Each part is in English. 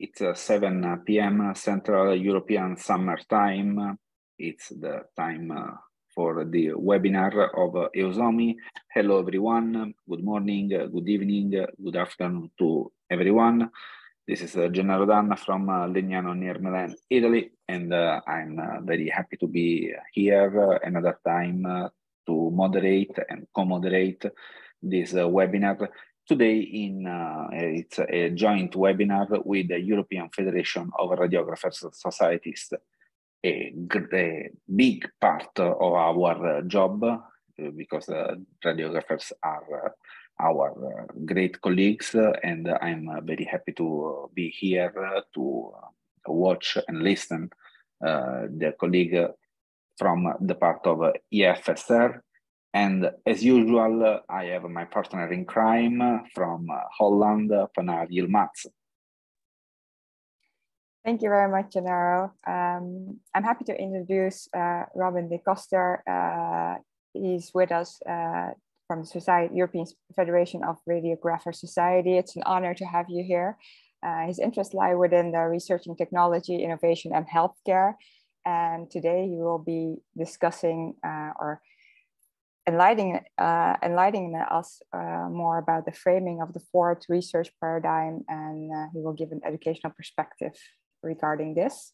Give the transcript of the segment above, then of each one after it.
It's uh, 7 p.m. Central European Summer Time. It's the time uh, for the webinar of uh, EuSoMII. Hello, everyone. Good morning, uh, good evening, uh, good afternoon to everyone. This is uh, Gennaro D'Anna from uh, Legnano near Milan, Italy, and uh, I'm uh, very happy to be here another time to moderate and co-moderate this webinar Today, in uh, eh, it's a joint webinar with the European Federation of Radiographers Societies. A, a big part of our uh, job, uh, because uh, radiographers are uh, our uh, great colleagues, and I'm very happy to be here to watch and listen the colleague from the part of EFSR and as usual, I have my partner in crime from Holland, Vanar Yilmaz. Thank you very much, Gennaro. Um, I'm happy to introduce uh, Robin Decoster. Uh, he's with us uh, from the Society, European Federation of Radiographer Society. It's an honor to have you here. Uh, his interests lie within the research in technology, innovation, and healthcare. And today he will be discussing uh, or enlightening, uh, enlightening us uh, more about the framing of the fourth research paradigm and uh, he will give an educational perspective regarding this.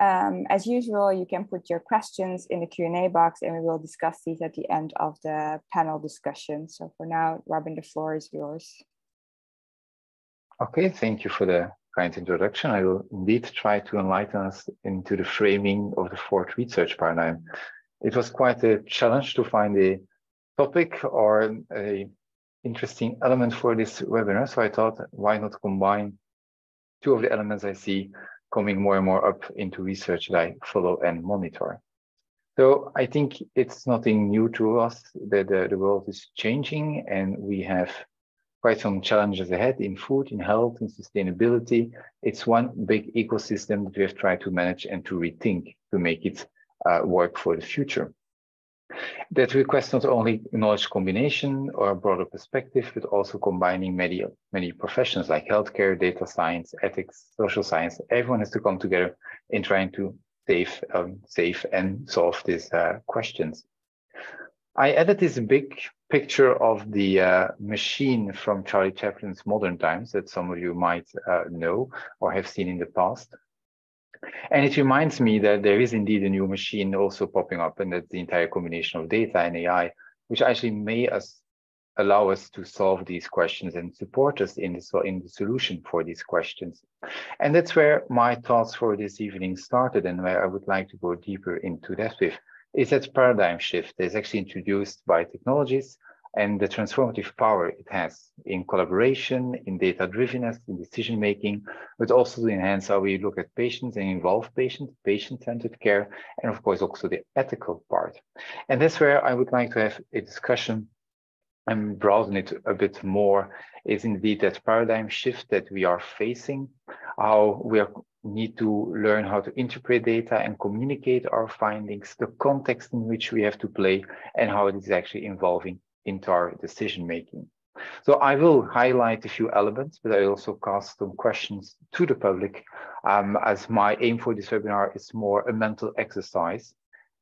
Um, as usual, you can put your questions in the Q&A box and we will discuss these at the end of the panel discussion. So for now, Robin, the floor is yours. Okay, thank you for the kind introduction. I will indeed try to enlighten us into the framing of the fourth research paradigm it was quite a challenge to find a topic or a interesting element for this webinar. So I thought, why not combine two of the elements I see coming more and more up into research that I follow and monitor. So I think it's nothing new to us that the, the world is changing and we have quite some challenges ahead in food, in health, in sustainability. It's one big ecosystem that we have tried to manage and to rethink to make it uh, work for the future. That requests not only knowledge combination or a broader perspective, but also combining many, many professions like healthcare, data science, ethics, social science. Everyone has to come together in trying to save, um, save and solve these uh, questions. I added this big picture of the uh, machine from Charlie Chaplin's Modern Times that some of you might uh, know or have seen in the past. And it reminds me that there is indeed a new machine also popping up, and that's the entire combination of data and AI, which actually may us allow us to solve these questions and support us in the, in the solution for these questions. And that's where my thoughts for this evening started and where I would like to go deeper into that with is that paradigm shift that's actually introduced by technologies and the transformative power it has in collaboration, in data drivenness, in decision making, but also to enhance how we look at patients and involve patients, patient centered care, and of course also the ethical part. And that's where I would like to have a discussion and broaden it a bit more is indeed that paradigm shift that we are facing, how we are, need to learn how to interpret data and communicate our findings, the context in which we have to play, and how it is actually involving into our decision making. So I will highlight a few elements, but I also cast some questions to the public um, as my aim for this webinar is more a mental exercise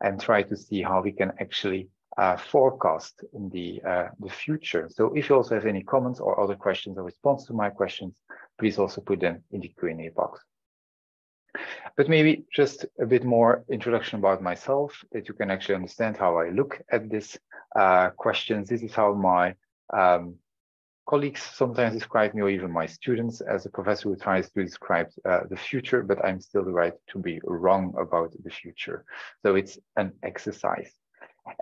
and try to see how we can actually uh, forecast in the, uh, the future. So if you also have any comments or other questions or response to my questions, please also put them in the Q&A box. But maybe just a bit more introduction about myself that you can actually understand how I look at this uh, questions. This is how my um, colleagues sometimes describe me or even my students as a professor who tries to describe uh, the future, but I'm still the right to be wrong about the future. So it's an exercise.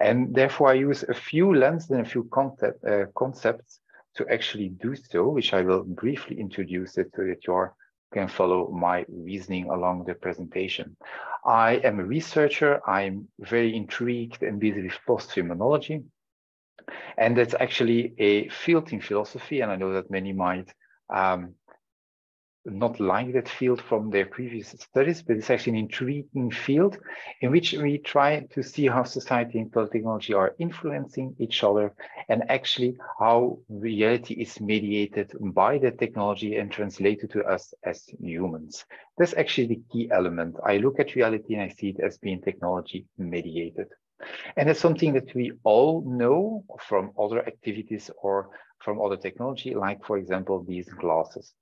And therefore I use a few lenses and a few concept, uh, concepts to actually do so, which I will briefly introduce it so that you're can follow my reasoning along the presentation. I am a researcher. I'm very intrigued and busy with post-phenomenology. And that's actually a field in philosophy. And I know that many might um, not like that field from their previous studies, but it's actually an intriguing field in which we try to see how society and technology are influencing each other and actually how reality is mediated by the technology and translated to us as humans. That's actually the key element. I look at reality and I see it as being technology mediated. And it's something that we all know from other activities or from other technology, like, for example, these glasses.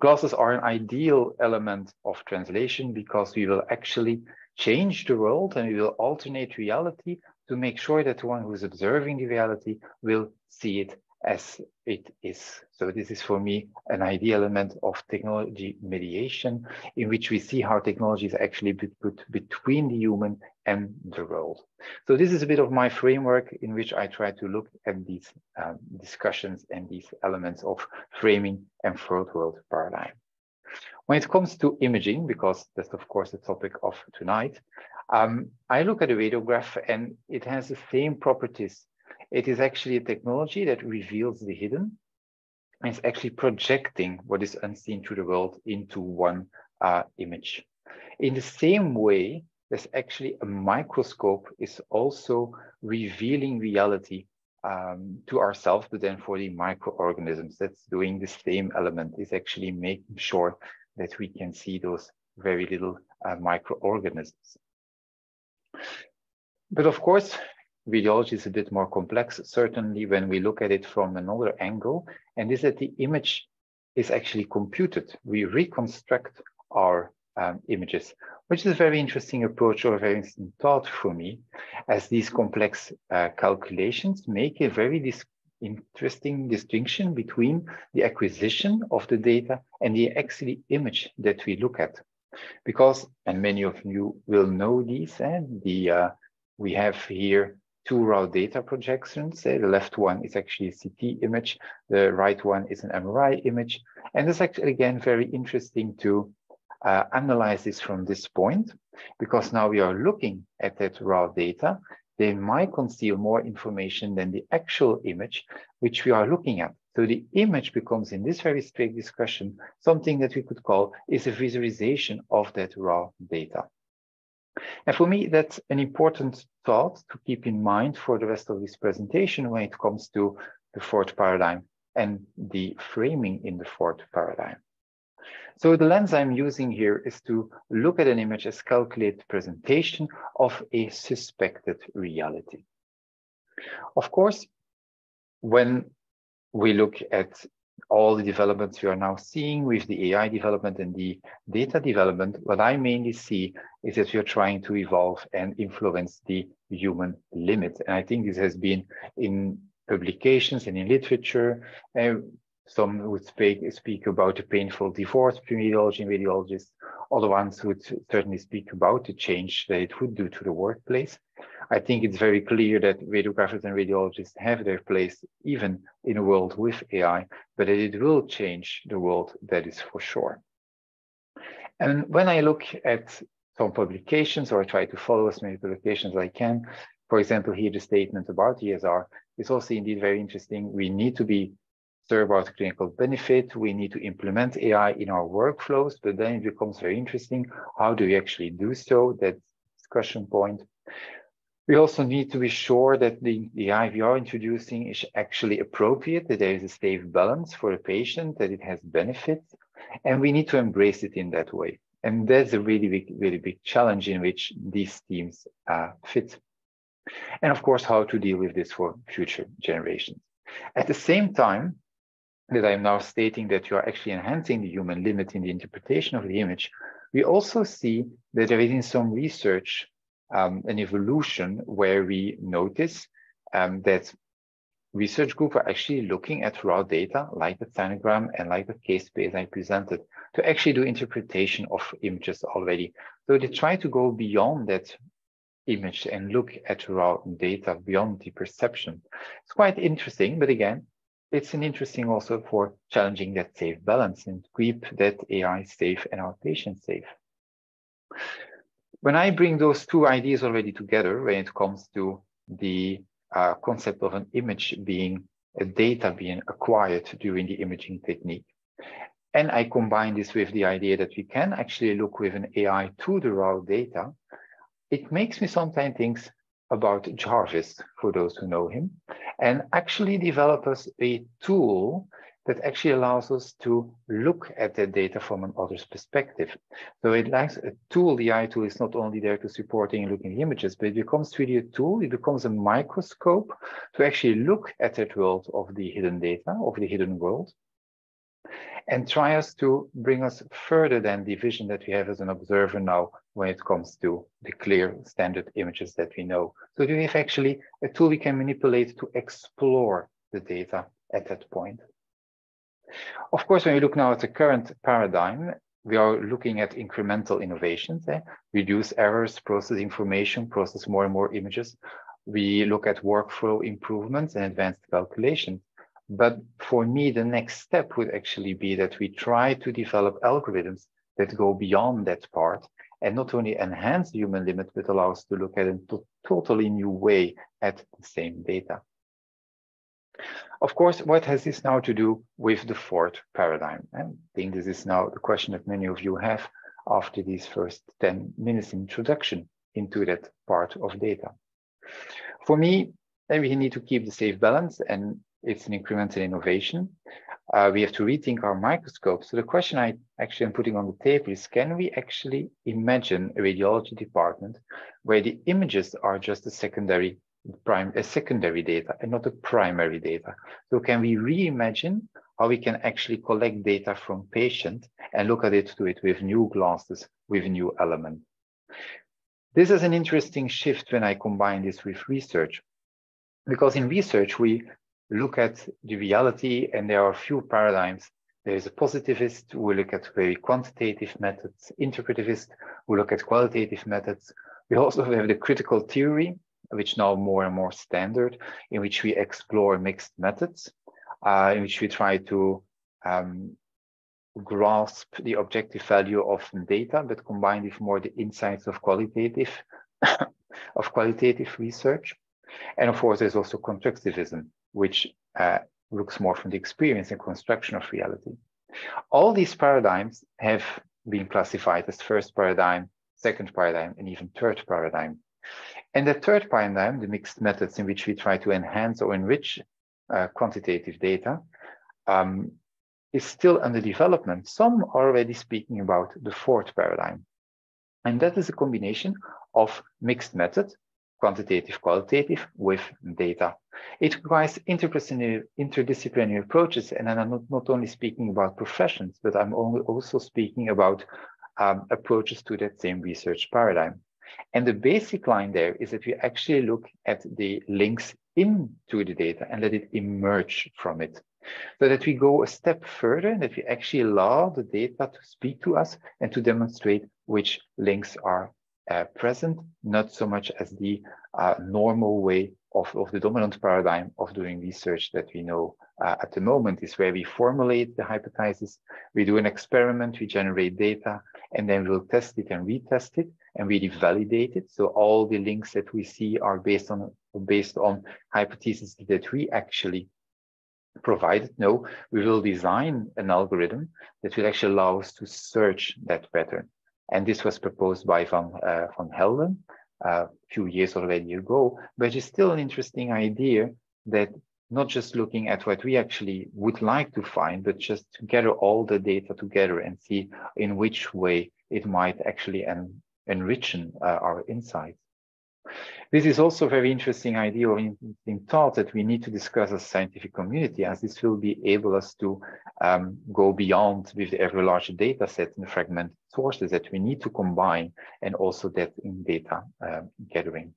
Glasses are an ideal element of translation because we will actually change the world and we will alternate reality to make sure that the one who is observing the reality will see it as it is. So this is for me an idea element of technology mediation in which we see how technology is actually put between the human and the world. So this is a bit of my framework in which I try to look at these um, discussions and these elements of framing and third world paradigm. When it comes to imaging, because that's of course the topic of tonight, um, I look at a radiograph and it has the same properties it is actually a technology that reveals the hidden. And it's actually projecting what is unseen to the world into one uh, image. In the same way, there's actually a microscope is also revealing reality um, to ourselves, but then for the microorganisms, that's doing the same element, is actually making sure that we can see those very little uh, microorganisms. But of course, radiology is a bit more complex, certainly when we look at it from another angle, and is that the image is actually computed. We reconstruct our um, images, which is a very interesting approach or a very interesting thought for me, as these complex uh, calculations make a very dis interesting distinction between the acquisition of the data and the actually image that we look at. Because, and many of you will know these, eh, the uh, we have here two raw data projections. The left one is actually a CT image. The right one is an MRI image. And it's actually, again, very interesting to uh, analyze this from this point, because now we are looking at that raw data. They might conceal more information than the actual image, which we are looking at. So the image becomes, in this very strict discussion, something that we could call is a visualization of that raw data. And for me, that's an important thought to keep in mind for the rest of this presentation when it comes to the fourth paradigm and the framing in the fourth paradigm. So the lens I'm using here is to look at an image as calculated presentation of a suspected reality. Of course, when we look at all the developments we are now seeing with the AI development and the data development, what I mainly see is that we are trying to evolve and influence the human limit. And I think this has been in publications and in literature. Uh, some would speak, speak about a painful divorce between radiology and radiologists. Other ones would certainly speak about the change that it would do to the workplace. I think it's very clear that radiographers and radiologists have their place even in a world with AI, but it will change the world, that is for sure. And when I look at some publications or I try to follow as many publications as I can, for example, here the statement about ESR is also indeed very interesting. We need to be sure about clinical benefit. We need to implement AI in our workflows, but then it becomes very interesting. How do we actually do so? That discussion point. We also need to be sure that the, the are introducing is actually appropriate, that there is a safe balance for the patient, that it has benefits, and we need to embrace it in that way. And that's a really big, really big challenge in which these teams uh, fit. And of course, how to deal with this for future generations. At the same time that I'm now stating that you are actually enhancing the human limit in the interpretation of the image, we also see that there is in some research um, an evolution where we notice um, that research groups are actually looking at raw data like the Sinogram and like the k-space I presented to actually do interpretation of images already. So they try to go beyond that image and look at raw data beyond the perception. It's quite interesting, but again, it's an interesting also for challenging that safe balance and keep that AI safe and our patients safe when I bring those two ideas already together, when it comes to the uh, concept of an image being a data being acquired during the imaging technique, and I combine this with the idea that we can actually look with an AI to the raw data, it makes me sometimes think about Jarvis, for those who know him, and actually develop us a tool that actually allows us to look at the data from an other's perspective. So it likes a tool, the AI tool is not only there to supporting looking at images, but it becomes really a tool, it becomes a microscope to actually look at that world of the hidden data, of the hidden world, and try us to bring us further than the vision that we have as an observer now when it comes to the clear standard images that we know. So we have actually a tool we can manipulate to explore the data at that point. Of course, when we look now at the current paradigm, we are looking at incremental innovations, eh? reduce errors, process information, process more and more images. We look at workflow improvements and advanced calculation. But for me, the next step would actually be that we try to develop algorithms that go beyond that part and not only enhance the human limit, but allow us to look at a totally new way at the same data. Of course, what has this now to do with the fourth paradigm? I think this is now the question that many of you have after these first 10 minutes introduction into that part of data. For me, we need to keep the safe balance and it's an incremental innovation. Uh, we have to rethink our microscope. So the question I actually am putting on the table is, can we actually imagine a radiology department where the images are just a secondary prime, a secondary data and not a primary data. So can we reimagine how we can actually collect data from patients and look at it to it with new glasses, with new elements. This is an interesting shift when I combine this with research, because in research, we look at the reality and there are a few paradigms. There is a positivist who look at very quantitative methods, interpretivist who look at qualitative methods. We also have the critical theory, which now more and more standard, in which we explore mixed methods, uh, in which we try to um, grasp the objective value of data, but combine with more the insights of qualitative of qualitative research. And of course, there's also constructivism, which uh, looks more from the experience and construction of reality. All these paradigms have been classified as first paradigm, second paradigm, and even third paradigm. And the third paradigm, the mixed methods in which we try to enhance or enrich uh, quantitative data, um, is still under development. Some are already speaking about the fourth paradigm. And that is a combination of mixed method, quantitative, qualitative, with data. It requires interdisciplinary, interdisciplinary approaches, and I'm not, not only speaking about professions, but I'm also speaking about um, approaches to that same research paradigm. And the basic line there is that we actually look at the links into the data and let it emerge from it. So that we go a step further and that we actually allow the data to speak to us and to demonstrate which links are uh, present, not so much as the uh, normal way of, of the dominant paradigm of doing research that we know uh, at the moment is where we formulate the hypothesis, we do an experiment, we generate data, and then we'll test it and retest it and really validate it. So all the links that we see are based on based on hypotheses that we actually provided. No, we will design an algorithm that will actually allow us to search that pattern. And this was proposed by Van, uh, Van Helden uh, a few years already ago, but it's still an interesting idea that not just looking at what we actually would like to find, but just to gather all the data together and see in which way it might actually en enrichen uh, our insights. This is also a very interesting idea or interesting thought that we need to discuss as scientific community, as this will be able us to um, go beyond with the ever larger data set and fragmented sources that we need to combine and also that in data uh, gathering.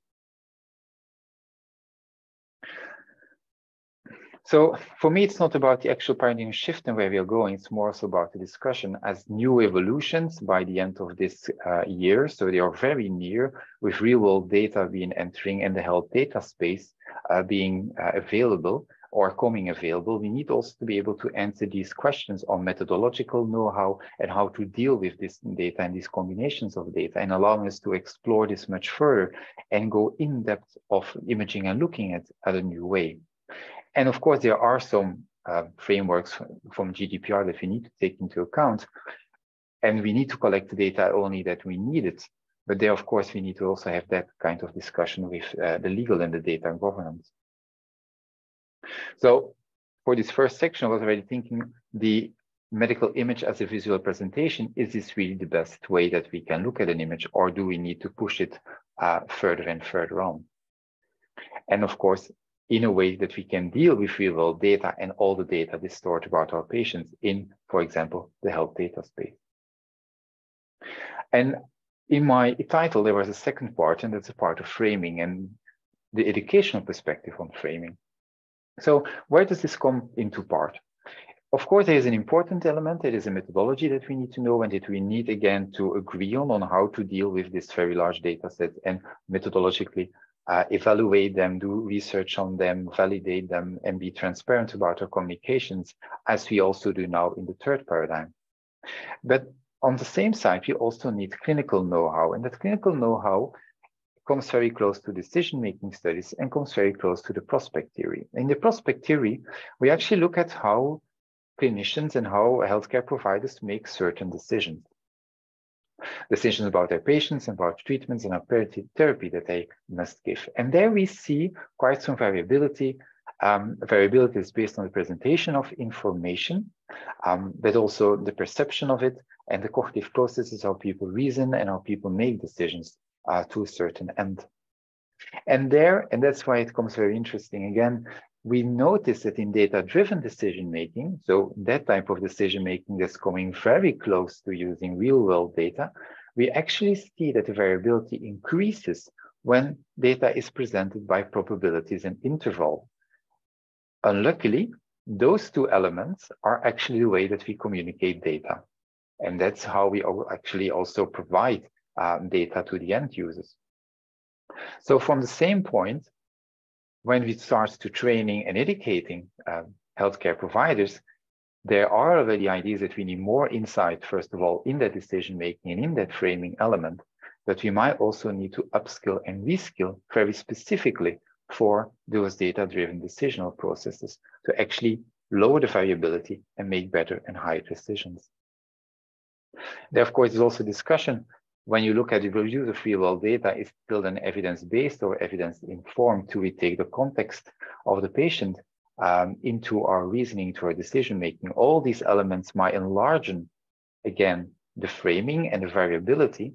So for me, it's not about the actual paradigm shift and where we are going. It's more so about the discussion as new evolutions by the end of this uh, year. So they are very near with real world data being entering and the health data space uh, being uh, available or coming available. We need also to be able to answer these questions on methodological know-how and how to deal with this data and these combinations of data and allowing us to explore this much further and go in depth of imaging and looking at, at a new way. And of course, there are some uh, frameworks from GDPR that we need to take into account. And we need to collect the data only that we need it. But there, of course, we need to also have that kind of discussion with uh, the legal and the data governance. So for this first section, I was already thinking the medical image as a visual presentation, is this really the best way that we can look at an image or do we need to push it uh, further and further on? And of course, in a way that we can deal with real world data and all the data that's stored about our patients in, for example, the health data space. And in my title, there was a second part, and that's a part of framing and the educational perspective on framing. So where does this come into part? Of course, there is an important element. There is a methodology that we need to know and that we need again to agree on on how to deal with this very large data set and methodologically uh, evaluate them, do research on them, validate them, and be transparent about our communications, as we also do now in the third paradigm. But on the same side, we also need clinical know-how, and that clinical know-how comes very close to decision-making studies and comes very close to the prospect theory. In the prospect theory, we actually look at how clinicians and how healthcare providers make certain decisions decisions about their patients, and about treatments and about therapy that they must give. And there we see quite some variability. Um, variability is based on the presentation of information, um, but also the perception of it and the cognitive processes, how people reason and how people make decisions uh, to a certain end. And there, and that's why it comes very interesting again, we notice that in data-driven decision-making, so that type of decision-making that's coming very close to using real-world data, we actually see that the variability increases when data is presented by probabilities and interval. Unluckily, those two elements are actually the way that we communicate data. And that's how we actually also provide uh, data to the end users. So from the same point, when we start to training and educating um, healthcare providers, there are already ideas that we need more insight, first of all, in that decision making and in that framing element, but we might also need to upskill and reskill very specifically for those data driven decisional processes to actually lower the variability and make better and higher decisions. There, of course, is also discussion when you look at the reviews of real world data, it's still an evidence-based or evidence-informed? Do we take the context of the patient um, into our reasoning, to our decision-making? All these elements might enlarge, again, the framing and the variability,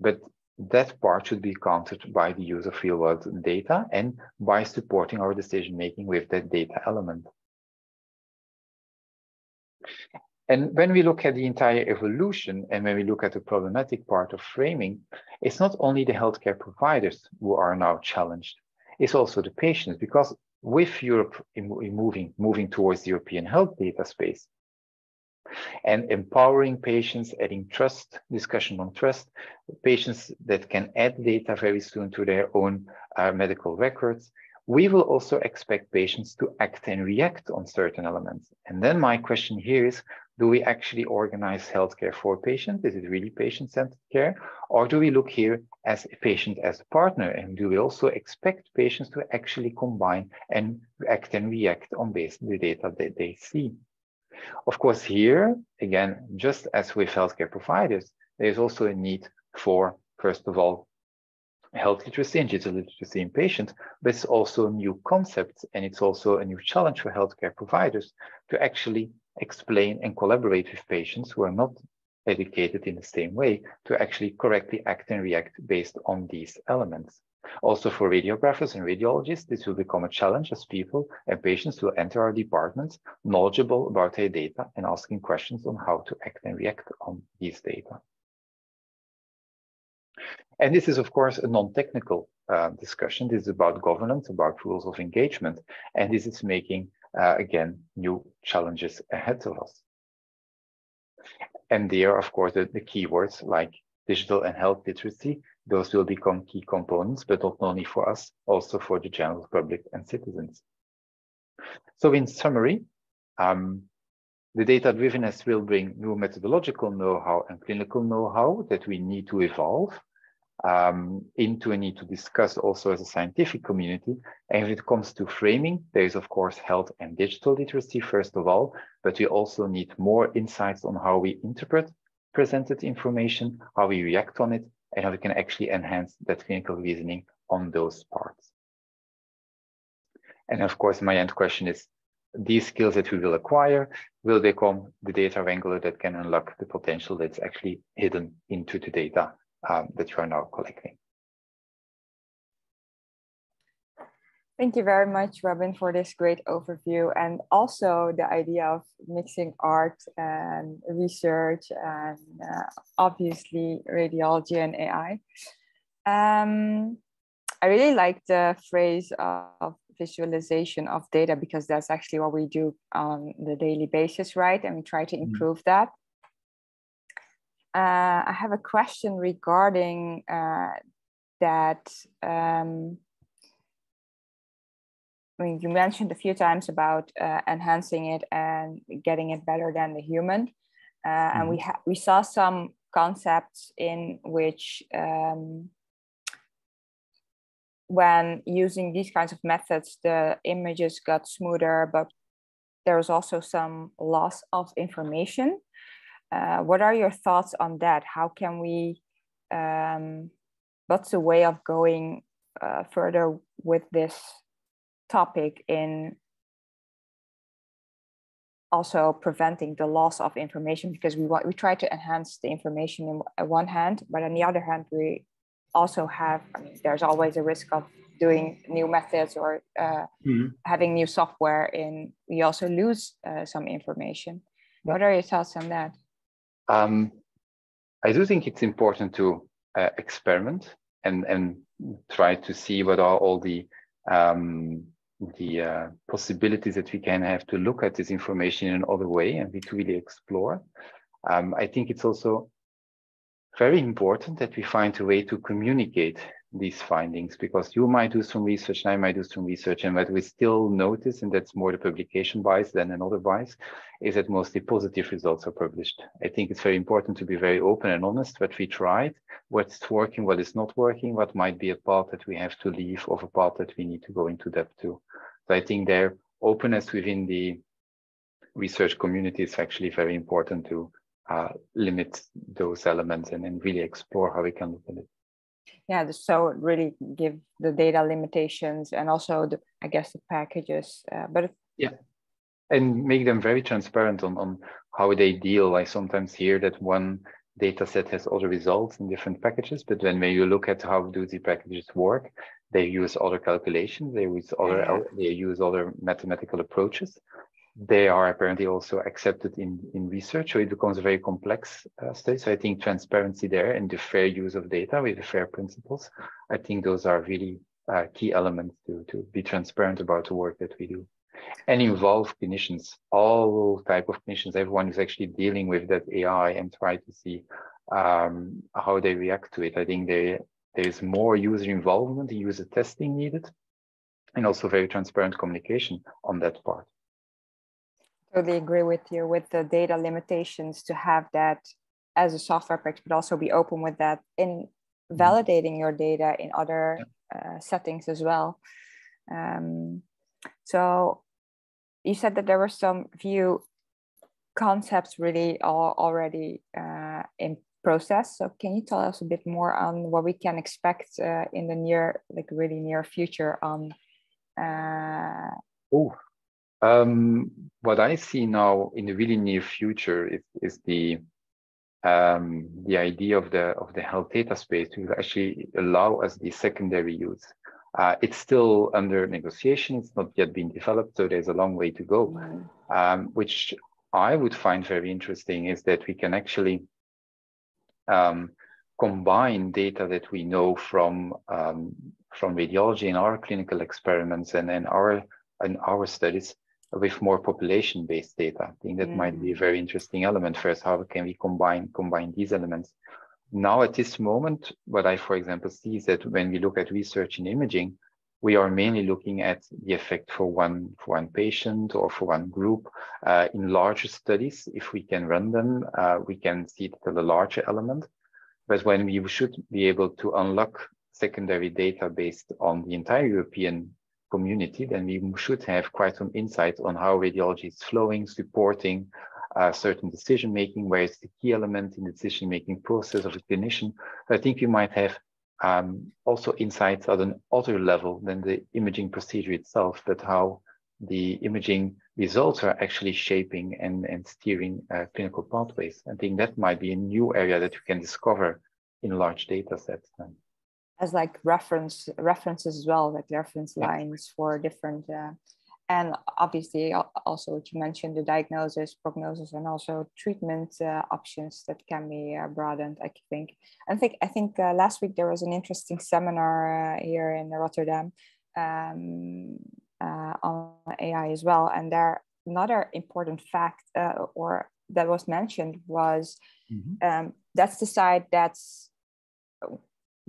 but that part should be countered by the use of real-world data and by supporting our decision-making with that data element. And when we look at the entire evolution and when we look at the problematic part of framing, it's not only the healthcare providers who are now challenged, it's also the patients because with Europe moving, moving towards the European health data space and empowering patients, adding trust, discussion on trust, patients that can add data very soon to their own uh, medical records, we will also expect patients to act and react on certain elements. And then my question here is, do we actually organize healthcare for patients? Is it really patient-centered care? Or do we look here as a patient as a partner? And do we also expect patients to actually combine and act and react on based on the data that they see? Of course, here, again, just as with healthcare providers, there's also a need for, first of all, health literacy and digital literacy in patients, but it's also a new concept and it's also a new challenge for healthcare providers to actually explain and collaborate with patients who are not educated in the same way to actually correctly act and react based on these elements. Also for radiographers and radiologists, this will become a challenge as people and patients will enter our departments knowledgeable about their data and asking questions on how to act and react on these data. And this is, of course, a non-technical uh, discussion. This is about governance, about rules of engagement, and this is making uh, again, new challenges ahead of us. And there, of course, the, the keywords like digital and health literacy, those will become key components, but not only for us, also for the general public and citizens. So in summary, um, the data drivenness will bring new methodological know-how and clinical know-how that we need to evolve. Um, into a need to discuss also as a scientific community. And if it comes to framing, there is of course health and digital literacy first of all, but we also need more insights on how we interpret presented information, how we react on it, and how we can actually enhance that clinical reasoning on those parts. And of course, my end question is, these skills that we will acquire will become the data wrangler that can unlock the potential that's actually hidden into the data um, that you are now collecting. Thank you very much, Robin, for this great overview and also the idea of mixing art and research and uh, obviously radiology and AI. Um, I really like the phrase of visualization of data because that's actually what we do on the daily basis, right? And we try to mm-hmm. improve mm -hmm. that. Uh, I have a question regarding uh, that. Um, I mean, you mentioned a few times about uh, enhancing it and getting it better than the human, uh, mm-hmm. and we mm-hmm. we saw some concepts in which um, when using these kinds of methods, the images got smoother, but there was also some loss of information. Uh, what are your thoughts on that? How can we, um, what's a way of going uh, further with this topic in also preventing the loss of information because we want we try to enhance the information in, one hand, but on the other hand, we also have I mean, there's always a risk of doing new methods or uh, mm-hmm. having new software and we also lose uh, some information. What are your thoughts on that? Um, I do think it's important to uh, experiment and and try to see what are all the um, the uh, possibilities that we can have to look at this information in another way and we to really explore. Um, I think it's also very important that we find a way to communicate these findings because you might do some research and I might do some research and what we still notice and that's more the publication bias than another bias is that mostly positive results are published. I think it's very important to be very open and honest what we tried, what's working, what is not working, what might be a path that we have to leave or a path that we need to go into depth to. So I think their openness within the research community is actually very important to uh, limit those elements and, and really explore how we can look at it yeah so really give the data limitations and also the i guess the packages uh, but yeah. And make them very transparent on, on how they deal. I sometimes hear that one data set has other results in different packages but then when you look at how do the packages work they use other calculations they use other yeah. they use other mathematical approaches they are apparently also accepted in, in research. So it becomes a very complex uh, study. So I think transparency there and the fair use of data with the fair principles, I think those are really uh, key elements to, to be transparent about the work that we do. And involve clinicians, all type of clinicians, everyone is actually dealing with that AI and try to see um, how they react to it. I think they, there is more user involvement, user testing needed, and also very transparent communication on that part totally agree with you with the data limitations to have that as a software practice, but also be open with that in mm-hmm. validating your data in other uh, settings as well. Um, so you said that there were some few concepts really all already uh, in process. So can you tell us a bit more on what we can expect uh, in the near, like really near future on? Uh, oh, um, what I see now in the really near future is, is the um, the idea of the of the health data space to actually allow us the secondary use. Uh, it's still under negotiation. It's not yet been developed, so there's a long way to go. Um, which I would find very interesting is that we can actually um, combine data that we know from um, from radiology in our clinical experiments and in our in our studies with more population-based data. I think that mm. might be a very interesting element first. How can we combine combine these elements? Now, at this moment, what I, for example, see is that when we look at research in imaging, we are mainly looking at the effect for one for one patient or for one group. Uh, in larger studies, if we can run them, uh, we can see it a larger element. but when we should be able to unlock secondary data based on the entire European community, then we should have quite some insight on how radiology is flowing, supporting uh, certain decision making, where it's the key element in the decision making process of a clinician. I think we might have um, also insights at an other level than the imaging procedure itself, but how the imaging results are actually shaping and, and steering uh, clinical pathways. I think that might be a new area that you can discover in large data sets. Then. As like reference references as well, like reference yeah. lines for different, uh, and obviously also what you mentioned, the diagnosis, prognosis, and also treatment uh, options that can be uh, broadened. I think. I think I think uh, last week there was an interesting seminar uh, here in Rotterdam. Um, uh, on AI as well. And there another important fact uh, or that was mentioned was mm-hmm. um, that's the side that's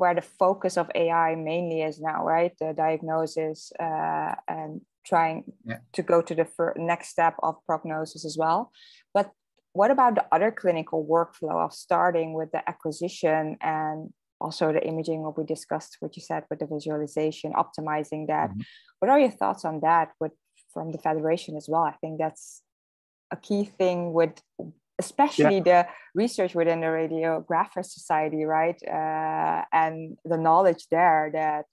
where the focus of AI mainly is now, right? The diagnosis uh, and trying yeah. to go to the fir- next step of prognosis as well. But what about the other clinical workflow of starting with the acquisition and also the imaging, what we discussed, what you said with the visualization, optimizing that? Mm-hmm. What are your thoughts on that with from the federation as well? I think that's a key thing with especially yeah. the research within the radiographer society, right? Uh, and the knowledge there that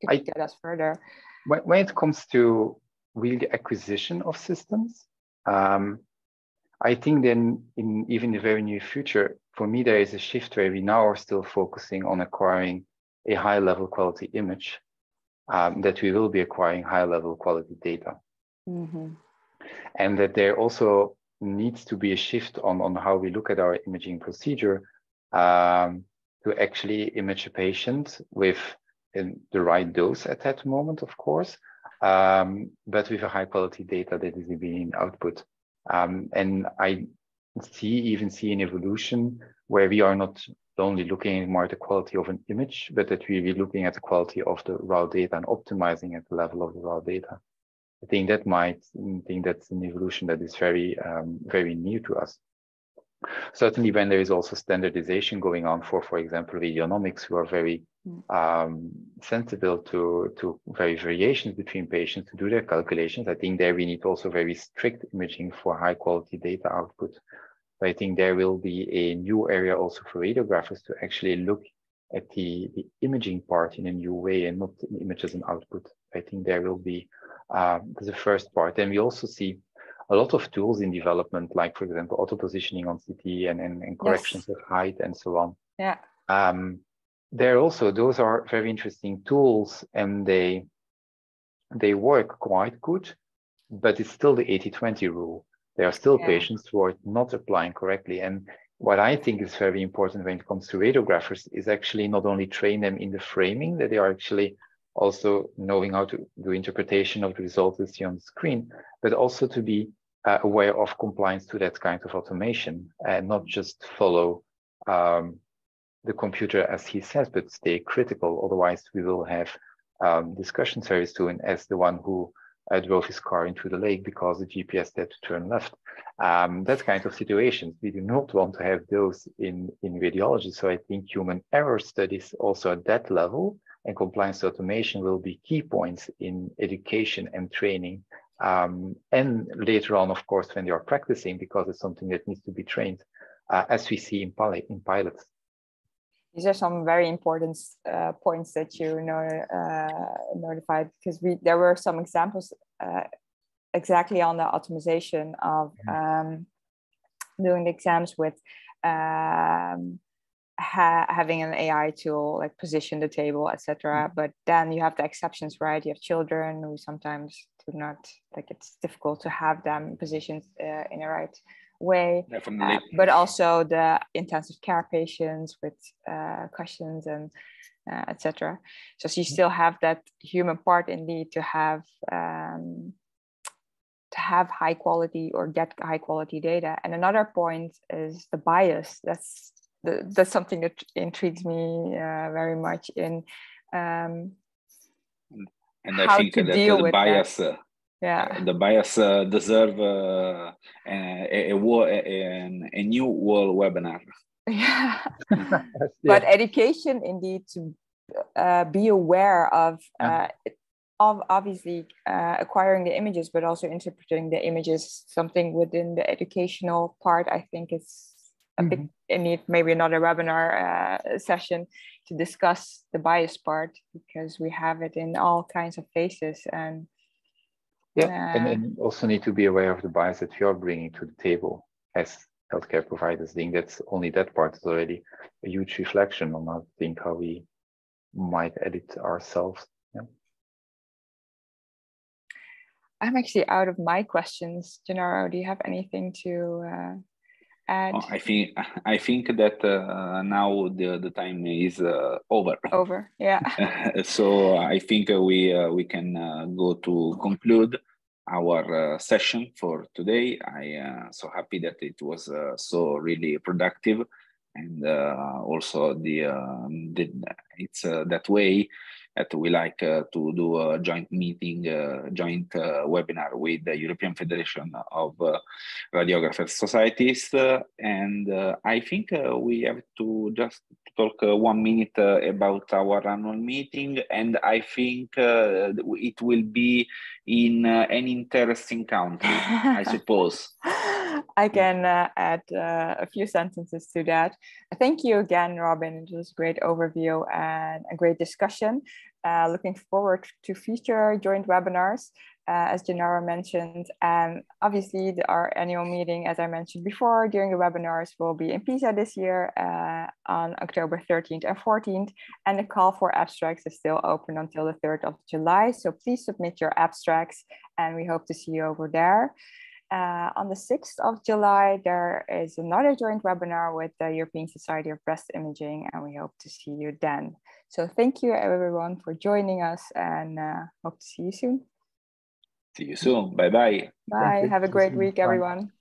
could I, get us further. When, when it comes to really acquisition of systems, um, I think then in even the very near future, for me, there is a shift where we now are still focusing on acquiring a high level quality image um, that we will be acquiring high level quality data. Mm-hmm. And that there also needs to be a shift on, on how we look at our imaging procedure um, to actually image a patient with the right dose at that moment, of course, um, but with a high quality data that is being output. Um, and I see even see an evolution where we are not only looking more at the quality of an image, but that we're looking at the quality of the raw data and optimizing at the level of the raw data. I think that might I think that's an evolution that is very um, very new to us. Certainly, when there is also standardization going on for, for example, radiomics, who are very mm. um, sensible to to very variations between patients to do their calculations. I think there we need also very strict imaging for high quality data output. I think there will be a new area also for radiographers to actually look at the, the imaging part in a new way and not the image as an output. I think there will be uh, the first part. And we also see a lot of tools in development, like for example, auto positioning on CT and, and, and corrections yes. of height and so on. Yeah. Um, there also, those are very interesting tools and they, they work quite good, but it's still the 80-20 rule. There are still yeah. patients who are not applying correctly. And what I think is very important when it comes to radiographers is actually not only train them in the framing, that they are actually also knowing how to do interpretation of the results you see on the screen, but also to be uh, aware of compliance to that kind of automation and not just follow um, the computer as he says, but stay critical. Otherwise, we will have um, discussions very soon as the one who uh, drove his car into the lake because the GPS said to turn left. Um, that kind of situations, we do not want to have those in, in radiology. So I think human error studies also at that level and compliance automation will be key points in education and training. Um, and later on, of course, when they are practicing, because it's something that needs to be trained, uh, as we see in, pilot, in pilots. These are some very important uh, points that you know, uh, notified because we there were some examples uh, exactly on the optimization of um, doing the exams with um, ha- having an AI tool like position the table, etc. Mm-hmm. But then you have the exceptions, right? You have children who sometimes do not like it's difficult to have them positioned uh, in the right way. Uh, but also the intensive care patients with uh, questions and uh, etc. So, so you mm-hmm. still have that human part indeed to have um, to have high quality or get high quality data. And another point is the bias. That's the, that's something that intrigues me uh, very much in um, and I think that the bias that. Uh, yeah the bias uh, deserve uh, a, a, a, a, a new world webinar Yeah. yeah. But education indeed to uh, be aware of, uh, of obviously uh, acquiring the images, but also interpreting the images, something within the educational part, I think is a mm-hmm. bit need maybe another webinar uh, session to discuss the bias part because we have it in all kinds of faces and yeah uh, and, and also need to be aware of the bias that you're bringing to the table as healthcare providers. I think that's only that part is already a huge reflection on I think how we might edit ourselves. Yeah. I'm actually out of my questions. Gennaro, do you have anything to uh, add? Oh, I think I think that uh, now the, the time is uh, over. Over, yeah. so I think we uh, we can uh, go to conclude our uh, session for today. I am uh, so happy that it was uh, so really productive and uh, also the, um, the it's uh, that way that we like uh, to do a joint meeting, uh, joint uh, webinar with the European Federation of uh, Radiographers Societies. and I think we have to just talk one minute about our annual meeting. And I think it will be in an interesting country, I suppose. I can uh, add uh, a few sentences to that. Thank you again, Robin. It was a great overview and a great discussion. Uh, looking forward to future joint webinars, uh, as Gennaro mentioned. And obviously, the, our annual meeting, as I mentioned before, during the webinars will be in Pisa this year uh, on October 13th and 14th. And the call for abstracts is still open until the 3rd of July. So please submit your abstracts and we hope to see you over there. Uh, on the 6th of July, there is another joint webinar with the European Society of Breast Imaging, and we hope to see you then. So thank you everyone for joining us and uh, hope to see you soon. See you soon. Bye-bye. Bye. Have a great week, everyone.